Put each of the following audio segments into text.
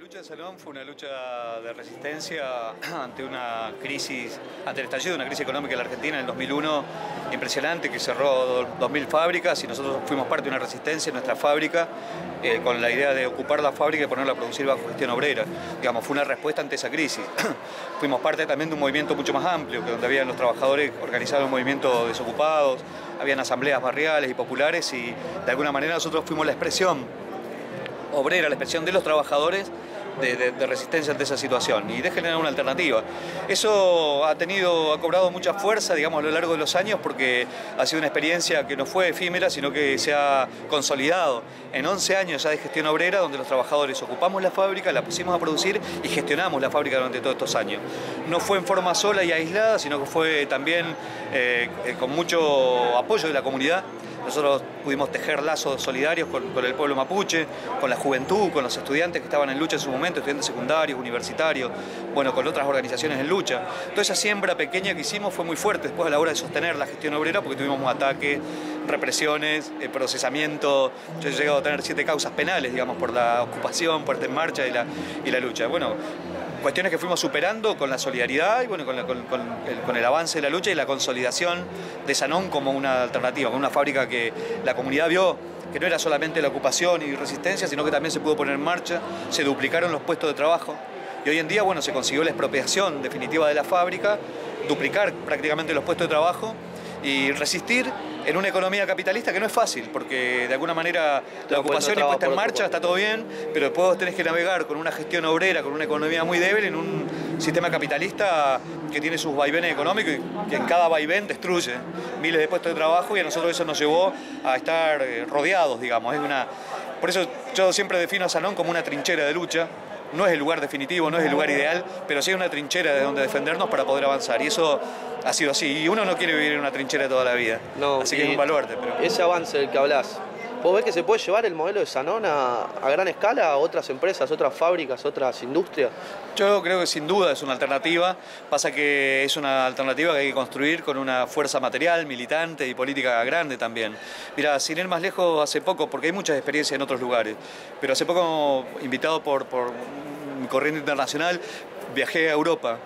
lucha de Salón fue una lucha de resistencia ante una crisis, ante el estallido de una crisis económica en la Argentina en el 2001 impresionante que cerró 2.000 fábricas y nosotros fuimos parte de una resistencia en nuestra fábrica eh, con la idea de ocupar la fábrica y ponerla a producir bajo gestión obrera. Digamos, fue una respuesta ante esa crisis. fuimos parte también de un movimiento mucho más amplio, que donde habían los trabajadores organizados un movimiento desocupados, habían asambleas barriales y populares y de alguna manera nosotros fuimos la expresión obrera, la expresión de los trabajadores de, resistencia ante esa situación y de generar una alternativa. Eso ha tenido, ha cobrado mucha fuerza, digamos, a lo largo de los años porque ha sido una experiencia que no fue efímera, sino que se ha consolidado en 11 años ya de gestión obrera, donde los trabajadores ocupamos la fábrica, la pusimos a producir y gestionamos la fábrica durante todos estos años. No fue en forma sola y aislada, sino que fue también eh, con mucho apoyo de la comunidad nosotros pudimos tejer lazos solidarios con, el pueblo mapuche, con la juventud, con los estudiantes que estaban en lucha en su momento, estudiantes secundarios, universitarios, bueno, con otras organizaciones en lucha. Toda esa siembra pequeña que hicimos fue muy fuerte después a la hora de sostener la gestión obrera porque tuvimos un ataque, represiones, eh, procesamiento. Yo he llegado a tener siete causas penales, digamos, por la ocupación, puerta en marcha y la, y la lucha. Bueno, cuestiones que fuimos superando con la solidaridad y bueno, con, el, avance de la lucha y la consolidación de Sanón como una alternativa, como una fábrica que la comunidad vio que no era solamente la ocupación y resistencia, sino que también se pudo poner en marcha, se duplicaron los puestos de trabajo y hoy en día bueno, se consiguió la expropiación definitiva de la fábrica, duplicar prácticamente los puestos de trabajo y resistir en una economía capitalista que no es fácil, porque de alguna manera la ocupación y puesta en marcha está todo bien, pero después tenés que navegar con una gestión obrera, con una economía muy débil, en un sistema capitalista que tiene sus vaivenes económicos y que en cada vaivén destruye miles de puestos de trabajo y a nosotros eso nos llevó a estar eh, rodeados, digamos. Es una... Por eso yo siempre defino a Sanón como una trinchera de lucha, no es el lugar definitivo, no es el lugar ideal, pero sí es una trinchera de donde defendernos para poder avanzar. Y eso ha sido así. Y uno no quiere vivir en una trinchera toda la vida. No, así que es un baluarte. Pero... Ese avance del que hablas, ¿vos ves que se puede llevar el modelo de Sanón a, gran escala a otras empresas, otras fábricas, otras industrias? Yo creo que sin duda es una alternativa. Pasa que es una alternativa que hay que construir con una fuerza material, militante y política grande también. Mira, sin ir más lejos, hace poco, porque hay muchas experiencias en otros lugares, pero hace poco, invitado por, por corriente internacional, viajé a Europa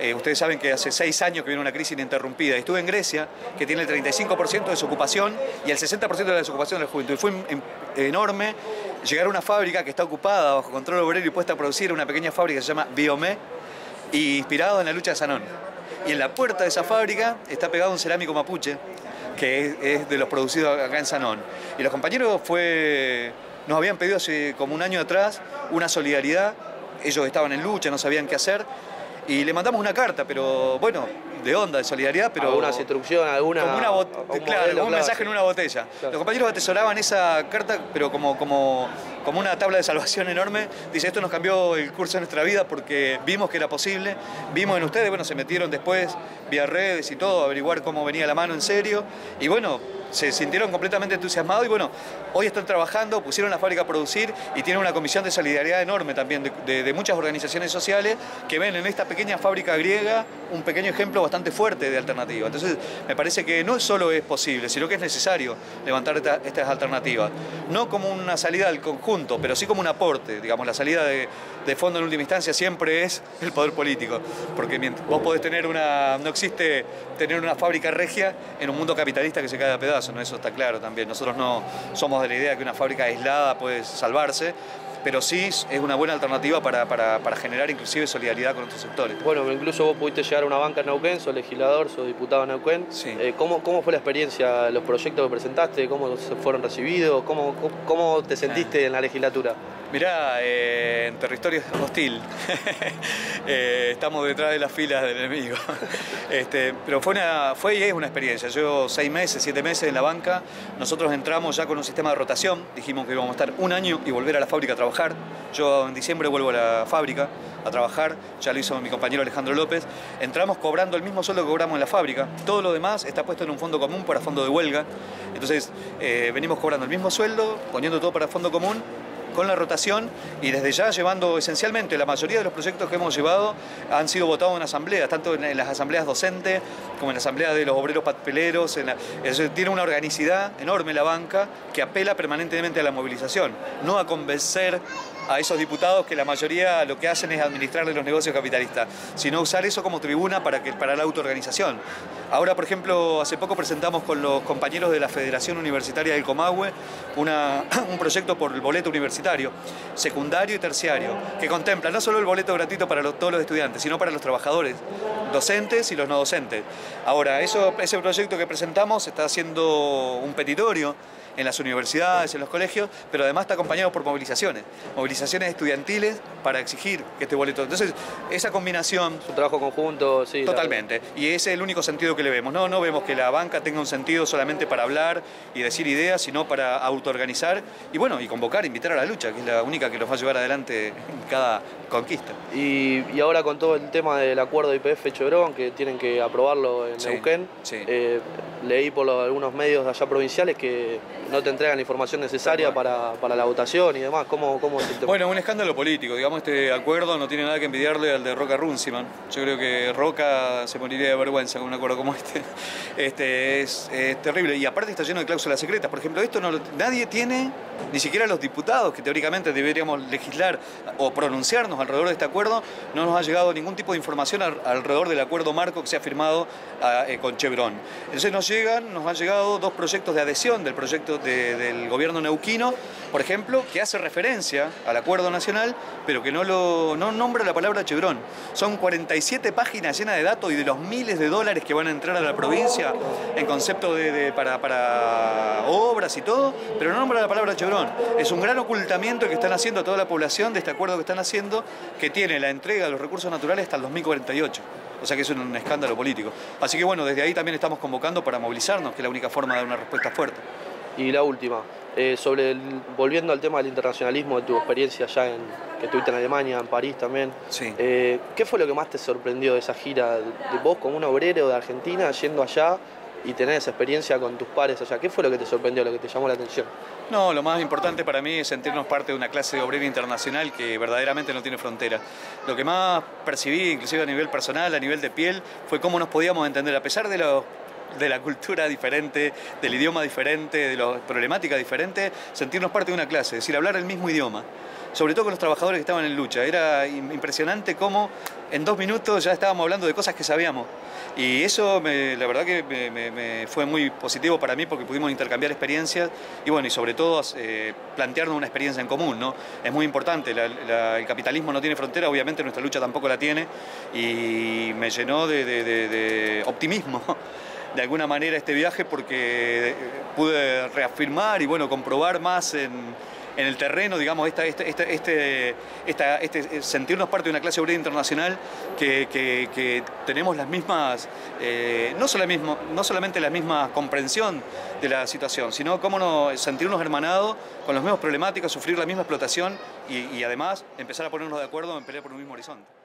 eh, ustedes saben que hace seis años que viene una crisis ininterrumpida. Estuve en Grecia, que tiene el 35% de desocupación y el 60% de la desocupación de la juventud. Y fue enorme llegar a una fábrica que está ocupada bajo control obrero y puesta a producir, una pequeña fábrica que se llama Biomé, y inspirado en la lucha de Sanón. Y en la puerta de esa fábrica está pegado un cerámico mapuche, que es, de los producidos acá en Sanón. Y los compañeros fue, nos habían pedido hace como un año atrás una solidaridad, ellos estaban en lucha, no sabían qué hacer, y le mandamos una carta, pero bueno, de onda, de solidaridad, pero... Algunas instrucciones, alguna... claro, un mensaje en una botella. Los compañeros atesoraban esa carta, pero como, como, como una tabla de salvación enorme. Dice, esto nos cambió el curso de nuestra vida porque vimos que era posible, vimos en ustedes, bueno, se metieron después vía redes y todo, a averiguar cómo venía la mano en serio. Y bueno, se sintieron completamente entusiasmados y bueno, hoy están trabajando, pusieron la fábrica a producir y tienen una comisión de solidaridad enorme también de, muchas organizaciones sociales que ven en esta pequeña fábrica griega un pequeño ejemplo bastante fuerte de alternativa. Entonces, me parece que no solo es posible, sino que es necesario levantar estas alternativas. No como una salida al conjunto, pero sí como un aporte. Digamos, la salida de, fondo en última instancia siempre es el poder político, porque vos podés tener una... no existe tener una fábrica regia en un mundo capitalista que se cae a pedazos eso está claro también. Nosotros no somos de la idea que una fábrica aislada puede salvarse, pero sí es una buena alternativa para, generar inclusive solidaridad con otros sectores. Bueno, incluso vos pudiste llegar a una banca en Neuquén, sos legislador, sos diputado en Neuquén. Sí. Eh, ¿cómo, ¿Cómo fue la experiencia, los proyectos que presentaste, cómo se fueron recibidos, cómo, cómo te sentiste en la legislatura? Mirá, eh, en territorio hostil. Eh, estamos detrás de las filas del enemigo. este, pero fue, una, fue y es una experiencia. Yo seis meses, siete meses en la banca. Nosotros entramos ya con un sistema de rotación. Dijimos que íbamos a estar un año y volver a la fábrica a trabajar. Yo en diciembre vuelvo a la fábrica a trabajar. Ya lo hizo mi compañero Alejandro López. Entramos cobrando el mismo sueldo que cobramos en la fábrica. Todo lo demás está puesto en un fondo común para fondo de huelga. Entonces eh, venimos cobrando el mismo sueldo, poniendo todo para fondo común con la rotación y desde ya llevando esencialmente la mayoría de los proyectos que hemos llevado han sido votados en asambleas, tanto en, las asambleas docentes como en la asamblea de los obreros papeleros. tiene una organicidad enorme la banca que apela permanentemente a la movilización, no a convencer a esos diputados que la mayoría lo que hacen es administrarle los negocios capitalistas, sino usar eso como tribuna para, que, para la autoorganización. Ahora, por ejemplo, hace poco presentamos con los compañeros de la Federación Universitaria del Comahue un proyecto por el boleto universitario, secundario y terciario, que contempla no solo el boleto gratuito para todos los estudiantes, sino para los trabajadores, docentes y los no docentes. Ahora, eso, ese proyecto que presentamos está haciendo un petitorio en las universidades, en los colegios, pero además está acompañado por movilizaciones, movilizaciones estudiantiles para exigir que este boleto. Entonces, esa combinación... Es un trabajo conjunto, sí. Totalmente. Y ese es el único sentido que le vemos. No, no vemos que la banca tenga un sentido solamente para hablar y decir ideas, sino para autoorganizar y bueno, y convocar, invitar a la lucha, que es la única que nos va a llevar adelante en cada conquista. Y, ahora con todo el tema del acuerdo IPF-Chevron, que tienen que aprobarlo en Neuquén, eh, leí por algunos medios allá provinciales que no te entregan la información necesaria para, la votación y demás. ¿Cómo, cómo Bueno, un escándalo político. Digamos, este acuerdo no tiene nada que envidiarle al de Roca Runciman. Yo creo que Roca se moriría de vergüenza con un acuerdo como este. Este es, terrible. Y aparte está lleno de cláusulas secretas. Por ejemplo, esto no nadie tiene, ni siquiera los diputados, que teóricamente deberíamos legislar o pronunciarnos alrededor de este acuerdo, no nos ha llegado ningún tipo de información alrededor del acuerdo marco que se ha firmado ah, eh, con Chevron. Entonces nos nos han llegado dos proyectos de adhesión del proyecto del gobierno neuquino, por ejemplo, que hace referencia al acuerdo nacional, pero que no, lo, no nombra la palabra Chevron. Son 47 páginas llenas de datos y de los miles de dólares que van a entrar a la provincia en concepto de, para, para obras y todo, pero no nombra la palabra Chevron. Es un gran ocultamiento que están haciendo a toda la población de este acuerdo que están haciendo, que tiene la entrega de los recursos naturales hasta el 2048. O sea que es un escándalo político. Así que bueno, desde ahí también estamos convocando para movilizarnos, que es la única forma de dar una respuesta fuerte. Y la última, eh, sobre volviendo al tema del internacionalismo, de tu experiencia allá en, que estuviste en Alemania, en París también. Sí. Eh, ¿Qué fue lo que más te sorprendió de esa gira? De, vos como un obrero de Argentina yendo allá y tener esa experiencia con tus pares allá. ¿Qué fue lo que te sorprendió, lo que te llamó la atención? No, lo más importante para mí es sentirnos parte de una clase de obrero internacional que verdaderamente no tiene frontera. Lo que más percibí, inclusive a nivel personal, a nivel de piel, fue cómo nos podíamos entender, a pesar de la cultura diferente, del idioma diferente, de la problemática diferente, sentirnos parte de una clase, es decir, hablar el mismo idioma. Sobre todo con los trabajadores que estaban en lucha. Era impresionante cómo en dos minutos ya estábamos hablando de cosas que sabíamos. Y eso, la verdad que me, fue muy positivo para mí porque pudimos intercambiar experiencias y bueno, y sobre todo eh, plantearnos una experiencia en común, ¿no? Es muy importante, el capitalismo no tiene frontera, obviamente nuestra lucha tampoco la tiene y me llenó de optimismo de alguna manera este viaje porque pude reafirmar y bueno, comprobar más en, el terreno, digamos, esta, este, este, este, sentirnos parte de una clase obrera internacional que, tenemos las mismas, eh, no, solo mismo, no solamente la misma comprensión de la situación, sino cómo sentirnos hermanados con las mismas problemáticas, sufrir la misma explotación y, y además empezar a ponernos de acuerdo en pelear por un mismo horizonte.